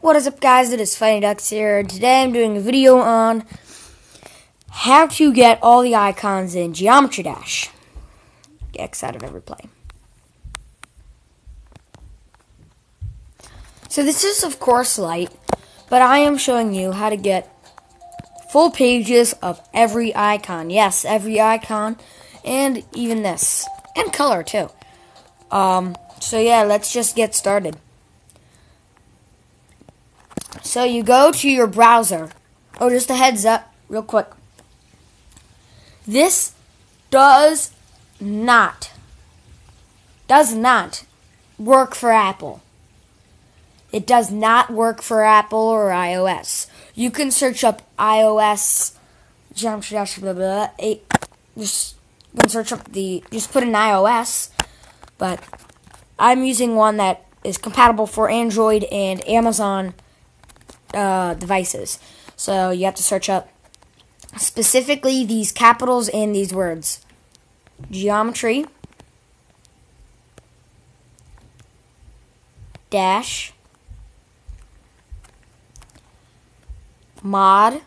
What is up guys, it is Funny Ducks here. Today I'm doing a video on how to get all the icons in Geometry Dash. X out of every play. So this is of course light, but I am showing you how to get full pages of every icon. Yes, every icon, and even this. And color too. Um, so yeah, let's just get started. So you go to your browser. Oh, just a heads up, real quick. This does not, does not work for Apple. It does not work for Apple or iOS. You can search up iOS, dash blah blah. Eight, just you can search up the just put in iOS, but I'm using one that is compatible for Android and Amazon uh, devices. So you have to search up specifically these capitals and these words geometry dash mod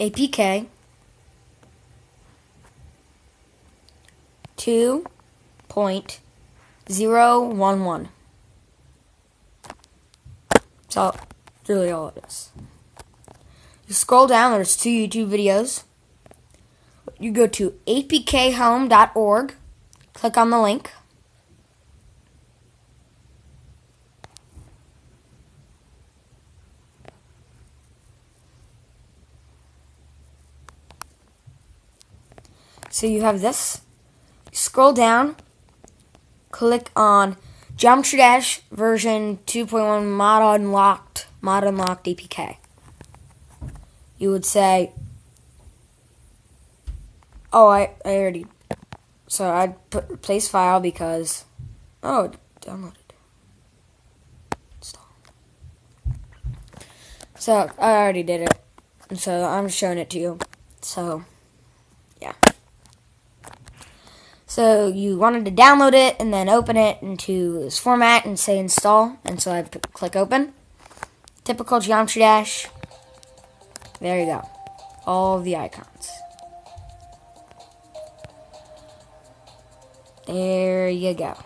apk 2.011 so, really all it is. You scroll down, there's two YouTube videos. You go to apkhome.org, click on the link. So you have this. Scroll down, click on Geometry Dash version 2.1 mod unlocked, mod unlocked APK. You would say, oh, I, I already, so I'd put replace file because, oh, downloaded. Install. So I already did it, and so I'm showing it to you. So, yeah. So you wanted to download it and then open it into this format and say install. And so I click open. Typical Geometry Dash. There you go. All the icons. There you go.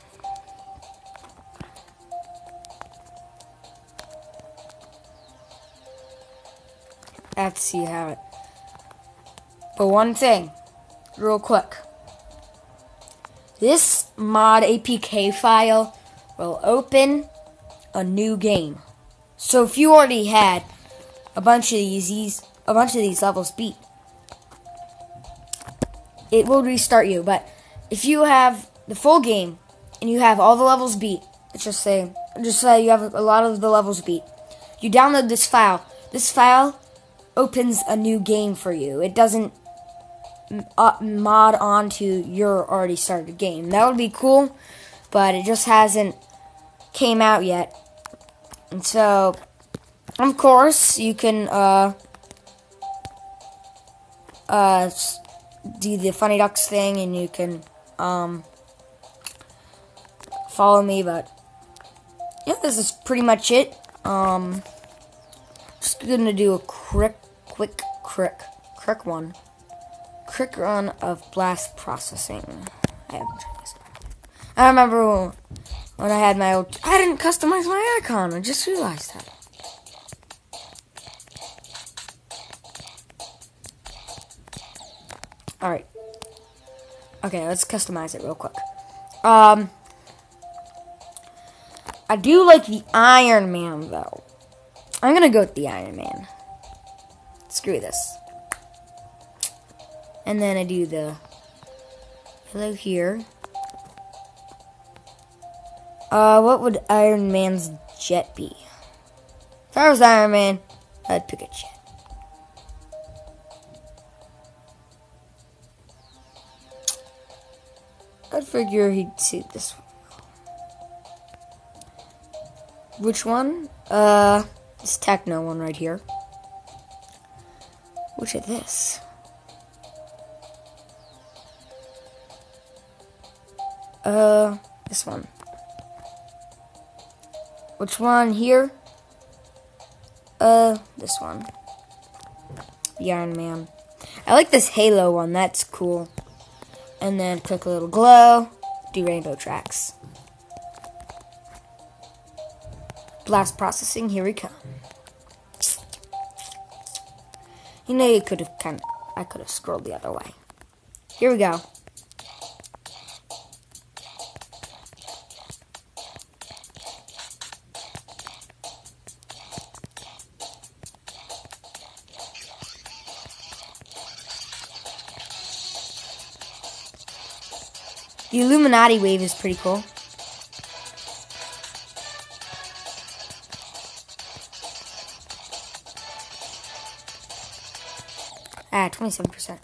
Have to see how it. But one thing, real quick. This mod APK file will open a new game. So if you already had a bunch of these, a bunch of these levels beat, it will restart you. But if you have the full game and you have all the levels beat, let's just say, just say you have a lot of the levels beat, you download this file. This file opens a new game for you. It doesn't mod onto your already started game. That would be cool, but it just hasn't came out yet. And so, of course, you can uh, uh, do the Funny Ducks thing, and you can um, follow me. But yeah, this is pretty much it. Um, just gonna do a quick, quick, quick, quick one quick run of blast processing. I haven't tried this. I remember when I had my old. I didn't customize my icon. I just realized that. Alright. Okay, let's customize it real quick. Um. I do like the Iron Man, though. I'm gonna go with the Iron Man. Screw this. And then I do the hello here. Uh, what would Iron Man's jet be? If I was Iron Man, I'd pick a jet. I'd figure he'd suit this one. Which one? Uh, this techno one right here. Which of this? Uh, this one. Which one here? Uh, this one. The Iron Man. I like this Halo one. That's cool. And then click a little glow. Do rainbow tracks. Blast processing. Here we come. You know, you could have kind of. I could have scrolled the other way. Here we go. The Illuminati wave is pretty cool. Ah, 27%.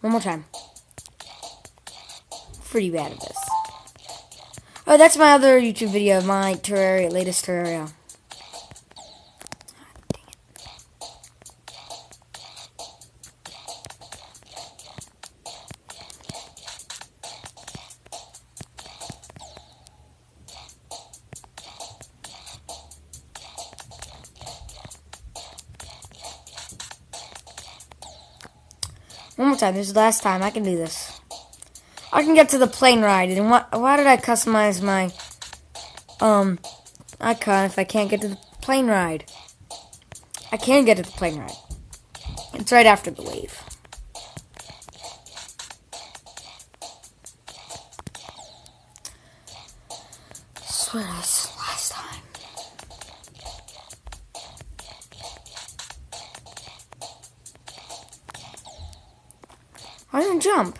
One more time. Pretty bad at this. Oh, that's my other YouTube video my Terraria, latest Terraria. One more time. This is the last time. I can do this. I can get to the plane ride. And what, why did I customize my um icon if I can't get to the plane ride? I can get to the plane ride. It's right after the wave. I swear I didn't jump.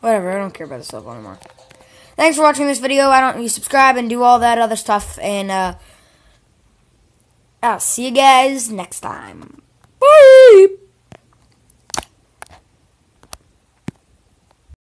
Whatever, I don't care about this level anymore. Thanks for watching this video. Why don't you subscribe and do all that other stuff. And uh, I'll see you guys next time. Bye!